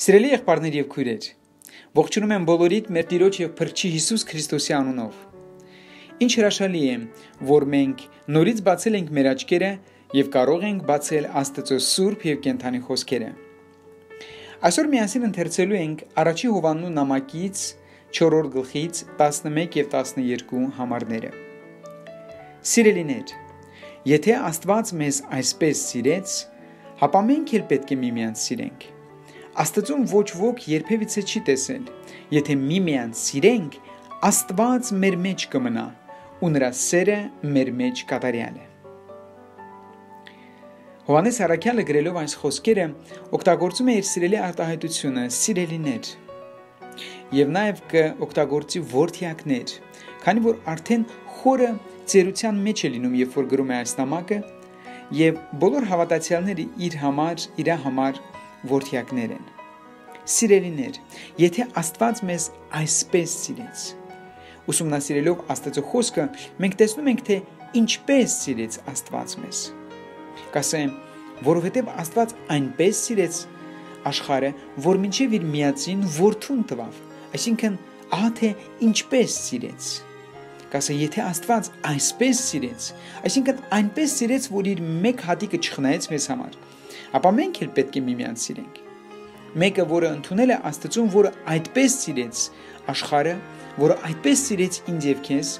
Սիրելի եղբայրներ եւ քույրեր, ողջունում եմ բոլորիդ մեր Տիրոջ եւ Փրկչի Հիսուս Քրիստոսի անունով։ Ինչ հրաշալի է, որ մենք նորից բացել ենք մեր աչքերը եւ կարող ենք բացել Աստծո սուրբ եւ կենթանի խոսքերը։ Այսօր միասին ընթերցելու ենք առաջի Հովաննու նամակից 4-րդ գլխից 11 եւ 12 համարները։ Սիրելիներ, եթե Աստված մեզ այսպես սիրեց, հապա մենք էլ պետք է միմյանց սիրենք։ Աստծուն ոչ ոք երբևիցե չի տեսել։ Եթե միմյանց սիրենք, Աստված մեր մեջ կմնա, ու նրա սերը մեր մեջ կատարյալ է։ Հովանես Արաքյալը գրելով այս խոսքերը օգտագործում է իր սիրելի արտահայտությունը՝ սիրելիներ։ Եվ նաև կօգտագործի ворթիակներ, քանի որ արդեն խորը ծերության մեջ է լինում, երբ որ գրում է այս նամակը, եւ բոլոր հավատացյալները իր համար, իր համար, իր համար որդյակներ են։ Սիրելիներ, եթե Աստված մեզ այսպես սիրեց, ուսումնասիրելով Աստծո խոսքը, մենք տեսնում ենք, թե ինչպես սիրեց Աստված մեզ։ Կասեմ, որովհետև Աստված այնպես սիրեց աշխարհը, որ մինչև իր միածին որդուն տվավ, այսինքն ահա թե ինչպես սիրեց կասե եթե Աստված այսպես սիրեց, այսինքն այնպես սիրեց, որ իր մեկ հատիկը չխնայեց մեզ համար, ապա մենք էլ պետք է միմյանց սիրենք։ Մեկը, որը ընդունել է Աստծուն, որը այդպես սիրեց աշխարհը, որը այդպես սիրեց ինձ եւ քեզ,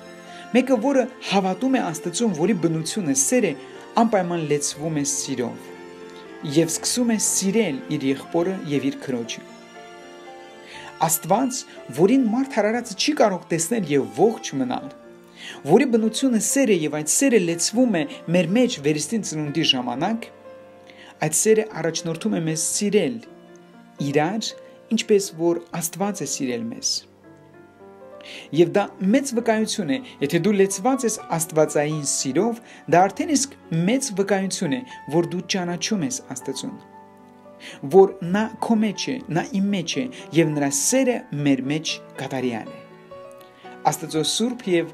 մեկը, որը հավատում է Աստծուն, որի բնությունը սեր է, անպայման լեցվում է սիրով եւ սկսում է սիրել իր եղբորը եւ իր քրոջը։ Աստված, որին մարդ հարարածը չի կարող տեսնել եւ ողջ մնալ, որի բնությունը սեր է եւ այդ սերը լեցվում է մեր մեջ վերստին ծնունդի ժամանակ, Այդ սերը առաջնորդում է մեզ սիրել իրար, ինչպես որ Աստված է սիրել մեզ։ Եվ դա մեծ վկայություն է, եթե դու լեցված ես Աստվածային սիրով, դա արդեն իսկ մեծ վկայություն է, որ դու ճանաչում ես Աստծուն որ նա քո մեջ է, նա իմ մեջ է եւ նրա սերը մեր մեջ կատարյալ է։ Աստծո սուրբ եւ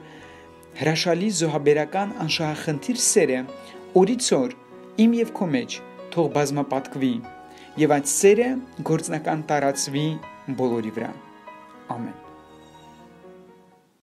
հրաշալի զոհաբերական անշահախնդիր սերը օրիցոր իմ եւ քո մեջ թող բազմապատկվի եւ այդ սերը գործնական տարածվի բոլորի վրա։ Ամեն։